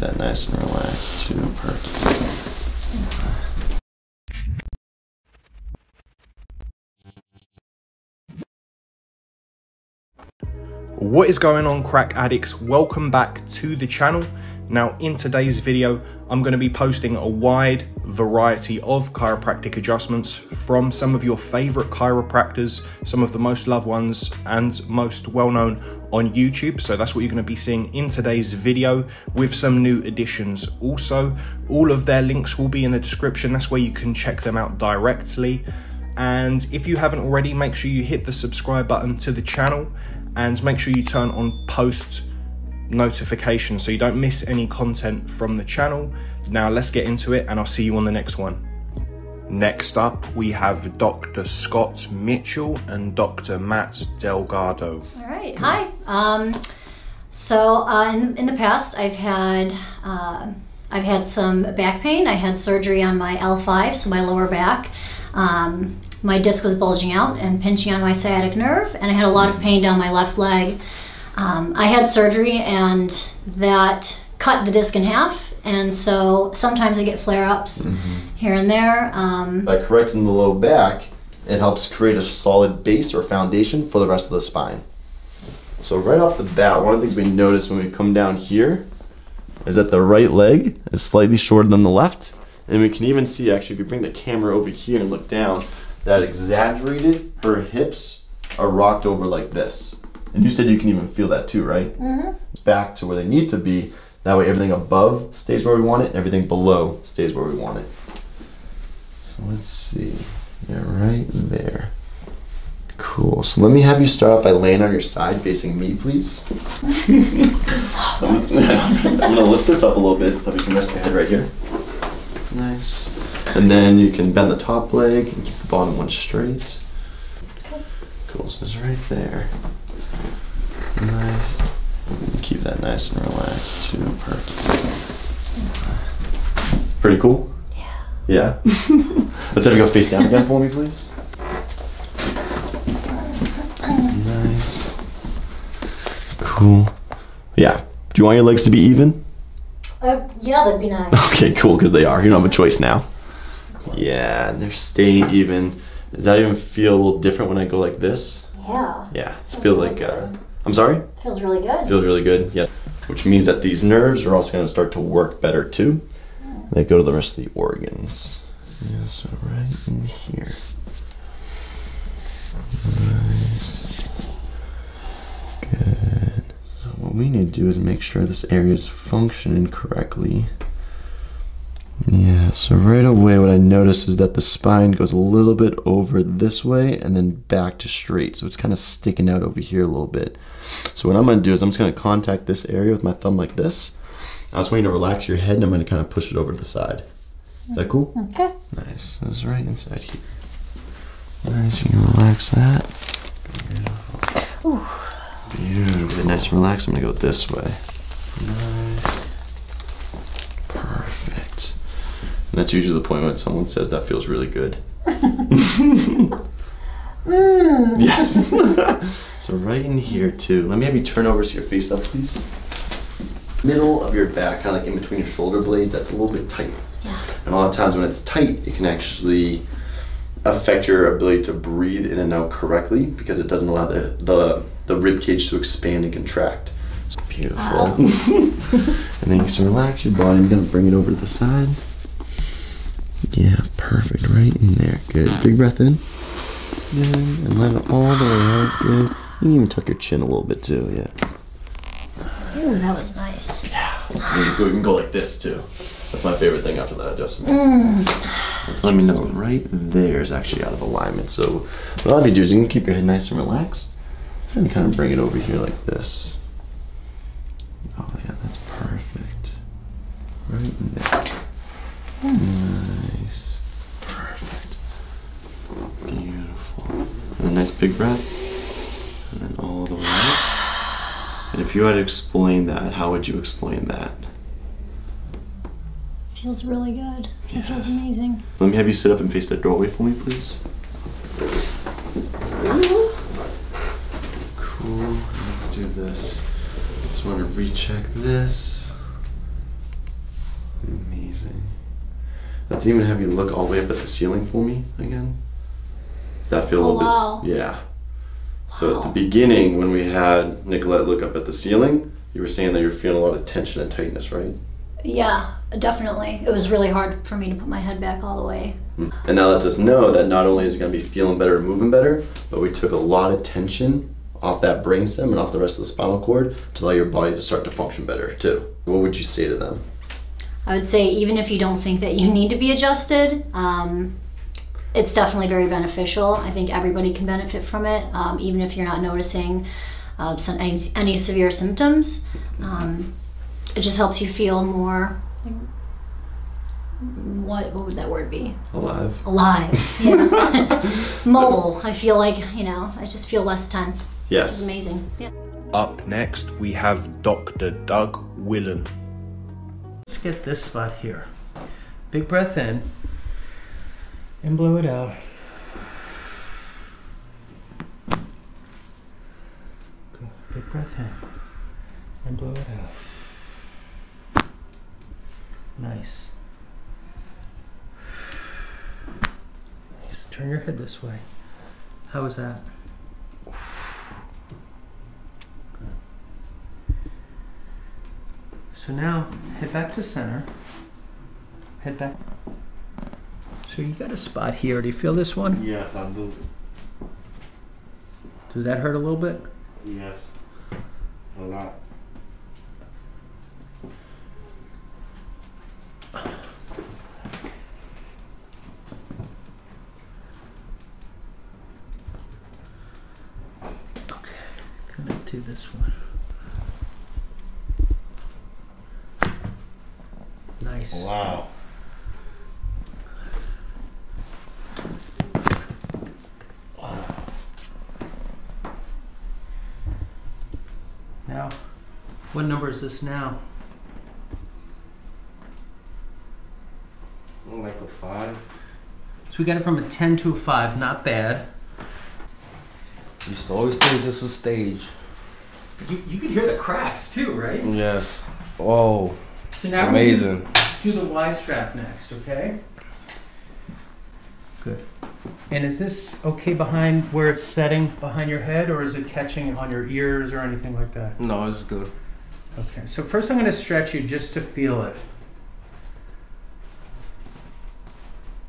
that nice and relaxed too. Perfect. What is going on crack addicts? Welcome back to the channel. Now in today's video, I'm going to be posting a wide variety of chiropractic adjustments from some of your favorite chiropractors, some of the most loved ones and most well known on YouTube. So that's what you're going to be seeing in today's video with some new additions. Also, all of their links will be in the description. That's where you can check them out directly. And if you haven't already, make sure you hit the subscribe button to the channel and make sure you turn on post notifications so you don't miss any content from the channel. Now let's get into it and I'll see you on the next one. Next up, we have Dr. Scott Mitchell and Dr. Matt Delgado. All right. Hi. Um, so uh, in, in the past, I've had uh, I've had some back pain. I had surgery on my L5, so my lower back. Um, my disc was bulging out and pinching on my sciatic nerve, and I had a lot of pain down my left leg. Um, I had surgery, and that cut the disc in half, and so sometimes I get flare ups here and there. Um, By correcting the low back, it helps create a solid base or foundation for the rest of the spine. So right off the bat, one of the things we notice when we come down here is that the right leg is slightly shorter than the left. And we can even see, actually, if you bring the camera over here and look down, that exaggerated, her hips are rocked over like this. And you said you can even feel that too, right? Mm-hmm. Back to where they need to be. That way everything above stays where we want it, and everything below stays where we want it. So let's see. Yeah, right there. Cool. So let me have you start off by laying on your side facing me, please. I'm gonna lift this up a little bit so you can rest your head right here. Nice. And then you can bend the top leg and keep the bottom one straight. Cool. So it's right there. Nice. Keep that nice and relaxed too. Perfect. Pretty cool. Yeah. Yeah. Let's have you go face down again for me, please. Nice. Cool. Yeah. Do you want your legs to be even? uh, yeah, that'd be nice. Okay, cool, because they are. You don't have a choice now. Yeah, and they're staying even. Does that even feel a little different when I go like this? Yeah, Yeah, it feels like. Uh, I'm sorry. feels really good. Feels really good. Yes. Which means that these nerves are also going to start to work better too. Hmm. They go to the rest of the organs. Yeah, so right in here. Nice. Good. So what we need to do is make sure this area is functioning correctly. Yeah, so right away what I notice is that the spine goes a little bit over this way and then back to straight. So it's kind of sticking out over here a little bit. So what I'm going to do is I'm just going to contact this area with my thumb like this. I just want you to relax your head and I'm going to kind of push it over to the side. Is that cool? Okay. Nice. It's right inside here. Nice. You can relax that. Beautiful. Beautiful. Nice and relaxed. I'm going to go this way. Nice. Perfect. And that's usually the point when someone says that feels really good. Hmm. Yes. so right in here too. Let me have you turn over so your face up, please. Middle of your back, kind of like in between your shoulder blades, that's a little bit tight. Yeah. And a lot of times when it's tight, it can actually affect your ability to breathe in and out correctly because it doesn't allow the the, the rib cage to expand and contract. So beautiful. and then you can relax your body. I'm gonna bring it over to the side. Yeah, perfect. Right in there. Good. Big breath in. Good. And let it all the way out. Good. You can even tuck your chin a little bit too. Yeah. Ooh, that was nice. Yeah. can go, you can go like this too. That's my favorite thing after that adjustment. Let's let me know right there is actually out of alignment. So what I'll be doing is you can keep your head nice and relaxed and kind of bring it over here like this. Oh yeah, that's perfect. Right in there. Nice. Perfect. Beautiful. And a nice big breath. And then all the way up. And if you had to explain that, how would you explain that? Feels really good. It feels amazing. Let me have you sit up and face that doorway for me, please. Cool. Let's do this. Just want to recheck this. amazing. Let's even have you look all the way up at the ceiling for me again. That feel a Oh, little wow. bit? Yeah. So at the beginning, when we had Nicolette look up at the ceiling, you were saying that you're feeling a lot of tension and tightness, right? Yeah, definitely. It was really hard for me to put my head back all the way. Mm. And that lets us know that not only is it going to be feeling better and moving better, but we took a lot of tension off that brainstem and off the rest of the spinal cord to allow your body to start to function better too. What would you say to them? I would say even if you don't think that you need to be adjusted, um, it's definitely very beneficial. I think everybody can benefit from it, um, even if you're not noticing uh, some, any, any severe symptoms. Um, it just helps you feel more. What what would that word be? Alive. Alive. Yeah. Mobile. I feel like you know. I just feel less tense. Yes. This is amazing. Yeah. Up next, we have Dr. Doug Willen. Let's get this spot here. Big breath in and blow it out. Good. Big breath in and blow it out. Nice. Nice. Turn your head this way. How was that? So now head back to center. Head back. So you got a spot here. Do you feel this one? Yes, I do. Does that hurt a little bit? Yes. A lot. Okay. Connect to this one. Nice. Wow. Now, what number is this now? Oh, like a five. So we got it from a 10 to a 5. Not bad. Used to always think this was stage. You, you can hear the cracks too, right? Yes. Oh, So now amazing. we do the Y strap next, okay? Good. And is this okay behind where it's setting behind your head, or is it catching on your ears or anything like that? No, it's good. Okay, so first I'm going to stretch you just to feel it.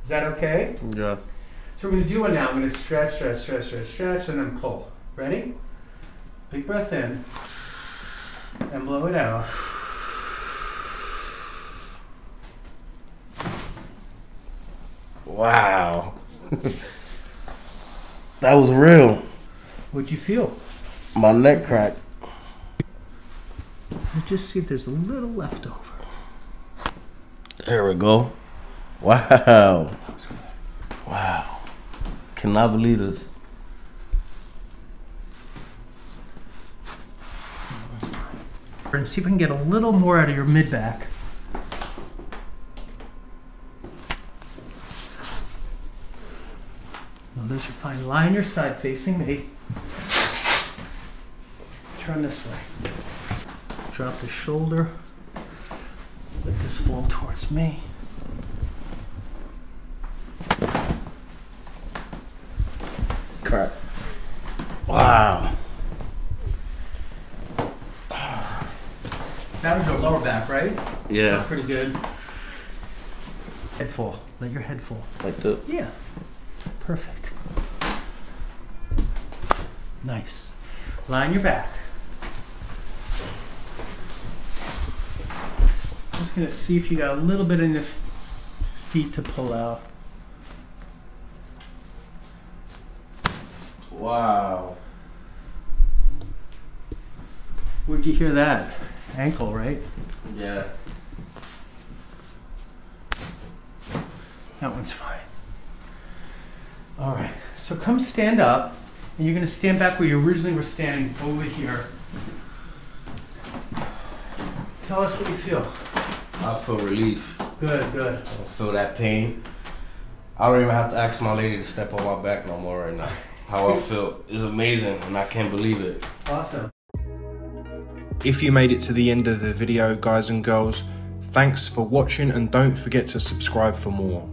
Is that okay? Yeah. So we're going to do one now. I'm going to stretch, stretch, stretch, stretch, stretch, and then pull. Ready? Big breath in. And blow it out. Wow. that was real. What'd you feel? My neck cracked. Let's just see if there's a little left over. There we go. Wow. Wow. Cannot believe this. And see if I can get a little more out of your mid back. Now those are fine. Lie on your side facing me. Turn this way. Drop the shoulder. Let this fall towards me. Crack. Wow. That was your lower back, right? Yeah. Pretty good. Head fall. Let your head fall. Like this. Yeah. Perfect. Nice. Lie on your back. Just gonna see if you got a little bit in the feet to pull out. Wow. Where'd you hear that? Ankle, right? Yeah. That one's fine. All right. So come stand up, and you're gonna stand back where you originally were standing over here. Tell us what you feel. I feel relief. Good, good. I don't feel that pain. I don't even have to ask my lady to step on my back no more right now. How I feel is amazing, and I can't believe it. Awesome. If you made it to the end of the video, guys and girls, Thanks for watching and don't forget to subscribe for more.